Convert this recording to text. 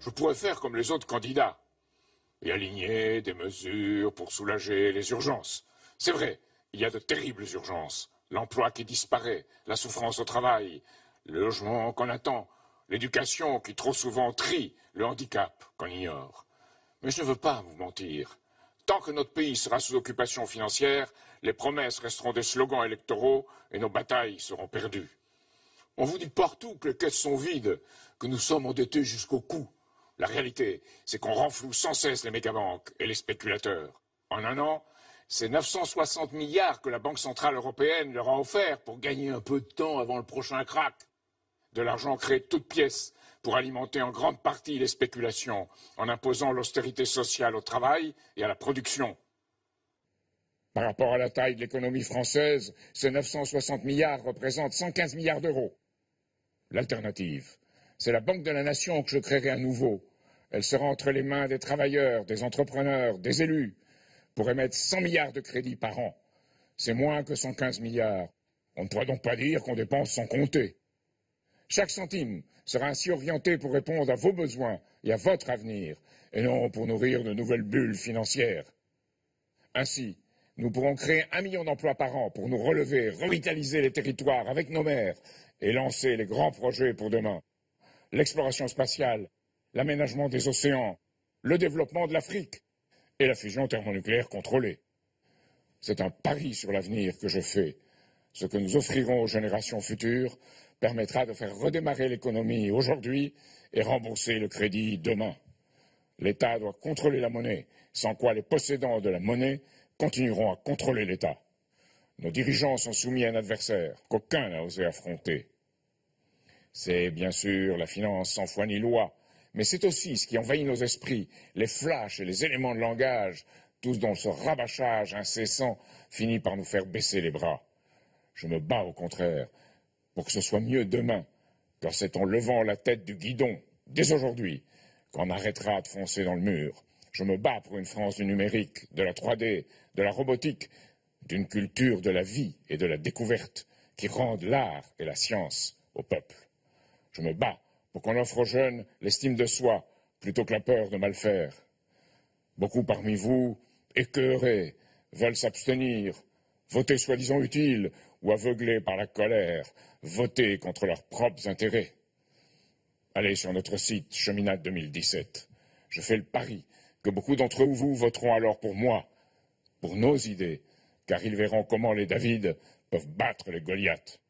Je pourrais faire comme les autres candidats et aligner des mesures pour soulager les urgences. C'est vrai, il y a de terribles urgences. L'emploi qui disparaît, la souffrance au travail, le logement qu'on attend, l'éducation qui trop souvent trie, le handicap qu'on ignore. Mais je ne veux pas vous mentir. Tant que notre pays sera sous occupation financière, les promesses resteront des slogans électoraux et nos batailles seront perdues. On vous dit partout que les caisses sont vides, que nous sommes endettés jusqu'au cou. La réalité, c'est qu'on renfloue sans cesse les mégabanques et les spéculateurs. En un an, c'est 960 milliards que la Banque centrale européenne leur a offert pour gagner un peu de temps avant le prochain crack. De l'argent créé de toutes pièces pour alimenter en grande partie les spéculations, en imposant l'austérité sociale au travail et à la production. Par rapport à la taille de l'économie française, ces 960 milliards représentent 115 milliards d'euros. L'alternative, c'est la Banque de la Nation que je créerai à nouveau. Elle sera entre les mains des travailleurs, des entrepreneurs, des élus, pour émettre 100 milliards de crédits par an. C'est moins que 115 milliards. On ne pourra donc pas dire qu'on dépense sans compter. Chaque centime sera ainsi orienté pour répondre à vos besoins et à votre avenir, et non pour nourrir de nouvelles bulles financières. Ainsi, nous pourrons créer un million d'emplois par an pour nous relever, revitaliser les territoires avec nos maires et lancer les grands projets pour demain. L'exploration spatiale, l'aménagement des océans, le développement de l'Afrique et la fusion thermonucléaire contrôlée. C'est un pari sur l'avenir que je fais. Ce que nous offrirons aux générations futures permettra de faire redémarrer l'économie aujourd'hui et rembourser le crédit demain. L'État doit contrôler la monnaie, sans quoi les possédants de la monnaie continueront à contrôler l'État. Nos dirigeants sont soumis à un adversaire qu'aucun n'a osé affronter. C'est bien sûr la finance sans foi ni loi, mais c'est aussi ce qui envahit nos esprits, les flashs et les éléments de langage, tous dont ce rabâchage incessant finit par nous faire baisser les bras. Je me bats au contraire pour que ce soit mieux demain, car c'est en levant la tête du guidon, dès aujourd'hui, qu'on arrêtera de foncer dans le mur. Je me bats pour une France du numérique, de la 3D, de la robotique, d'une culture de la vie et de la découverte qui rendent l'art et la science au peuple. Je me bats pour qu'on offre aux jeunes l'estime de soi plutôt que la peur de mal faire. Beaucoup parmi vous, écœurés, veulent s'abstenir, voter soi-disant utile ou aveuglés par la colère, voter contre leurs propres intérêts. Allez sur notre site Cheminade 2017. Je fais le pari que beaucoup d'entre vous voteront alors pour moi, pour nos idées, car ils verront comment les David peuvent battre les Goliaths.